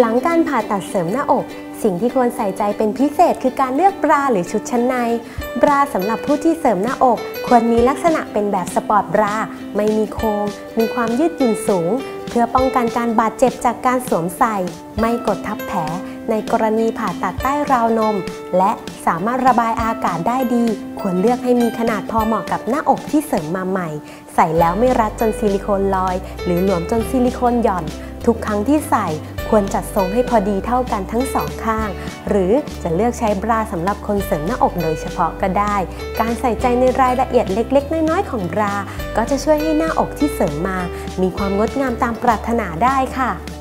หลังการผ่าตัดเสริมหน้าอก สิ่งที่ควรใส่ใจเป็นพิเศษคือการเลือกบราหรือชุดชั้นใน บราสำหรับผู้ที่เสริมหน้าอก ควรมีลักษณะเป็นแบบสปอร์ตบรา ไม่มีโครงมีความยืดหยุ่นสูง เพื่อป้องกันการบาดเจ็บจากการสวมใส่ ไม่กดทับแผล ในกรณีผ่าตัดใต้ราวนม และสามารถระบายอากาศได้ดี ควรเลือกให้มีขนาดพอเหมาะกับหน้าอกที่เสริมมาใหม่ ใส่แล้วไม่รัดจนซิลิโคนลอย หรือหลวมจนซิลิโคนหย่อน ทุกครั้งที่ใส่ ควรจัดทรงให้พอดีเท่ากันทั้งสองข้าง หรือจะเลือกใช้บราสำหรับคนเสริมหน้าอกโดยเฉพาะก็ได้ การใส่ใจในรายละเอียดเล็ก ๆ น้อย ๆ ของบรา ก็จะช่วยให้หน้าอกที่เสริมมา มีความงดงามตามปรารถนาได้ค่ะ